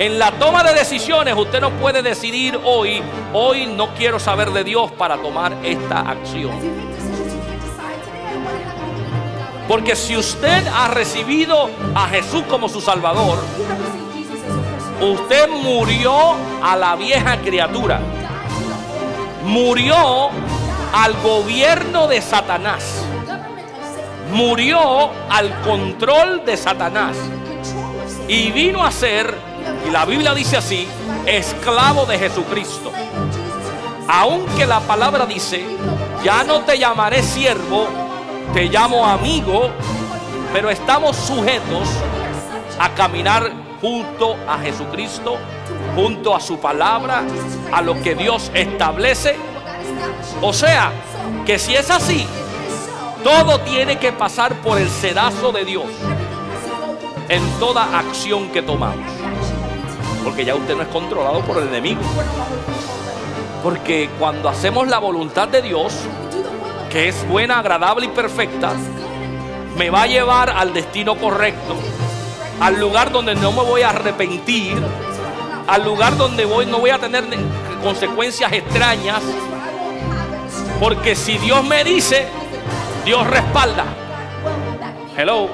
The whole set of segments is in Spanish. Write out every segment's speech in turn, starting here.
En la toma de decisiones usted no puede decidir hoy, hoy no quiero saber de Dios para tomar esta acción. Porque si usted ha recibido a Jesús como su Salvador, usted murió a la vieja criatura. Murió al gobierno de Satanás. Murió al control de Satanás. Y vino a ser, y la Biblia dice así, esclavo de Jesucristo. Aunque la palabra dice, ya no te llamaré siervo, te llamo amigo, pero estamos sujetos a caminar junto a Jesucristo, junto a su palabra, a lo que Dios establece. O sea, que si es así, todo tiene que pasar por el sedazo de Dios en toda acción que tomamos. Porque ya usted no es controlado por el enemigo. Porque cuando hacemos la voluntad de Dios, que es buena, agradable y perfecta, me va a llevar al destino correcto, al lugar donde no me voy a arrepentir, al lugar donde voy no voy a tener ne- consecuencias extrañas, porque si Dios me dice, Dios respalda. Hello.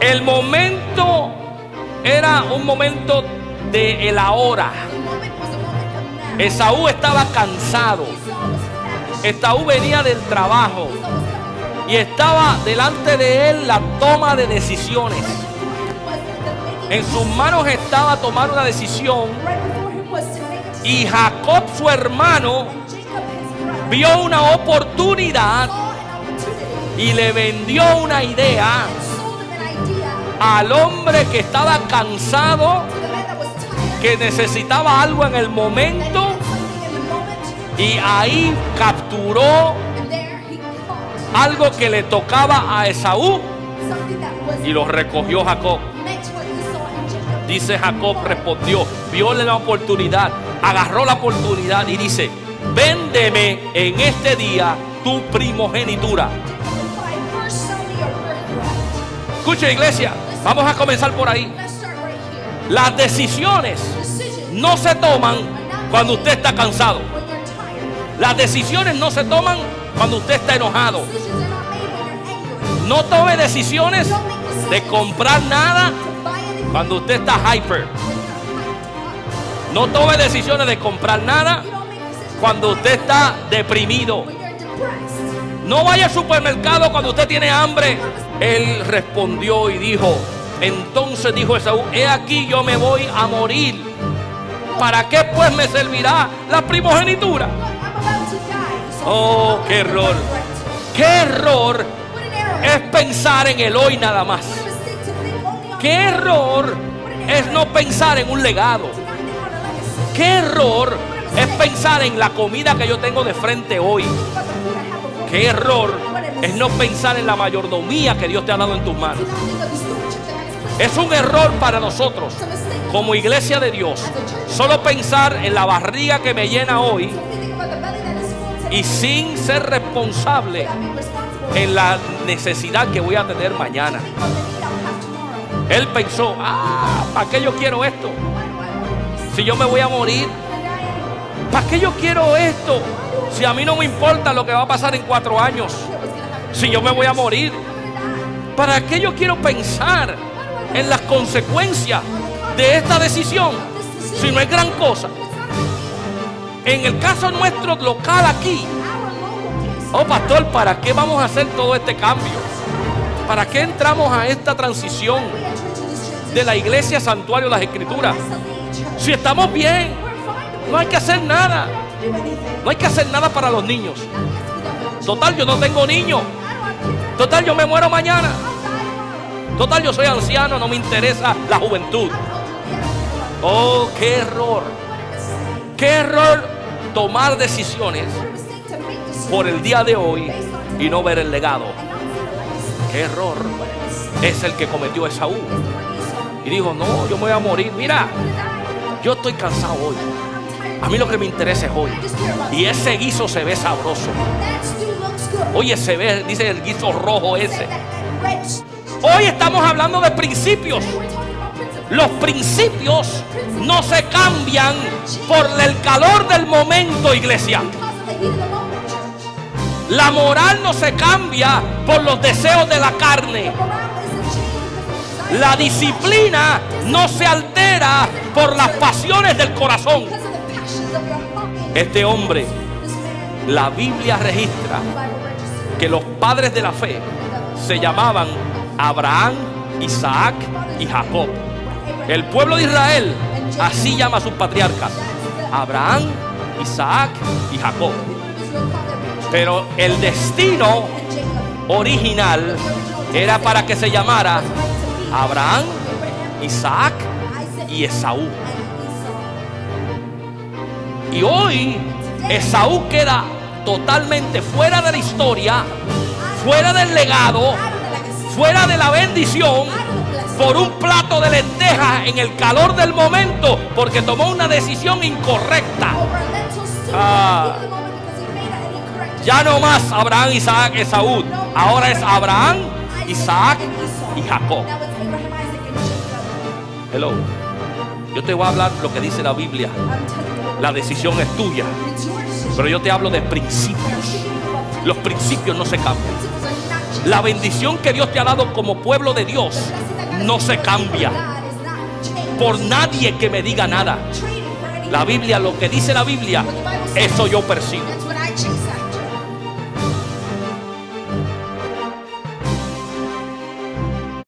El momento era un momento de el ahora. Esaú estaba cansado. Esaú venía del trabajo y estaba delante de él la toma de decisiones. En sus manos estaba tomar una decisión y Jacob su hermano vio una oportunidad y le vendió una idea al hombre que estaba cansado, que necesitaba algo en el momento y ahí capturó algo que le tocaba a Esaú y lo recogió Jacob. Dice Jacob respondió, viole la oportunidad, agarró la oportunidad y dice, véndeme en este día tu primogenitura. Escucha iglesia, vamos a comenzar por ahí. Las decisiones no se toman cuando usted está cansado. Las decisiones no se toman cuando usted está enojado. No tome decisiones de comprar nada cuando usted está hyper. No tome decisiones de comprar nada cuando usted está deprimido. No vaya al supermercado cuando usted tiene hambre. Él respondió y dijo, entonces dijo Esaú, he aquí yo me voy a morir. ¿Para qué pues me servirá la primogenitura? Oh, qué error. ¿Qué error es pensar en el hoy nada más? ¿Qué error es no pensar en un legado? ¿Qué error es pensar en la comida que yo tengo de frente hoy? ¿Qué error es no pensar en la mayordomía que Dios te ha dado en tus manos? Es un error para nosotros, como iglesia de Dios, solo pensar en la barriga que me llena hoy y sin ser responsable en la necesidad que voy a tener mañana. Él pensó, ah, ¿para qué yo quiero esto? Si yo me voy a morir. ¿para qué yo quiero esto? Si a mí no me importa lo que va a pasar en cuatro años, si yo me voy a morir. ¿para qué yo quiero pensar en las consecuencias de esta decisión? Si no es gran cosa. En el caso nuestro local aquí, oh pastor, ¿para qué vamos a hacer todo este cambio? ¿Para qué entramos a esta transición de la iglesia santuario las escrituras? Si estamos bien, no hay que hacer nada. No hay que hacer nada para los niños. Total, yo no tengo niños. Total, yo me muero mañana. Total, yo soy anciano, no me interesa la juventud. Oh, qué error. Qué error tomar decisiones por el día de hoy y no ver el legado. Qué error es el que cometió Esaú. Y dijo, no, yo me voy a morir. Mira, yo estoy cansado hoy. A mí lo que me interesa es hoy. Y ese guiso se ve sabroso. Oye, se ve, dice el guiso rojo ese. Hoy estamos hablando de principios. Los principios no se cambian por el calor del momento, iglesia. La moral no se cambia por los deseos de la carne. La disciplina no se altera por las pasiones del corazón. Este hombre, la Biblia registra que los padres de la fe se llamaban Abraham, Isaac y Jacob. El pueblo de Israel así llama a sus patriarcas. Abraham, Isaac y Jacob. Pero el destino original era para que se llamara Abraham, Isaac y Esaú. Y hoy Esaú queda totalmente fuera de la historia, fuera del legado, fuera de la bendición, por un plato de lentejas en el calor del momento, porque tomó una decisión incorrecta. Ah. Ya no más Abraham, Isaac, Esaú. Ahora es Abraham, Isaac y Jacob. Hello. Yo te voy a hablar lo que dice la Biblia. La decisión es tuya. Pero yo te hablo de principios. Los principios no se cambian. La bendición que Dios te ha dado como pueblo de Dios no se cambia por nadie que me diga nada. La Biblia, lo que dice la Biblia, eso yo persigo.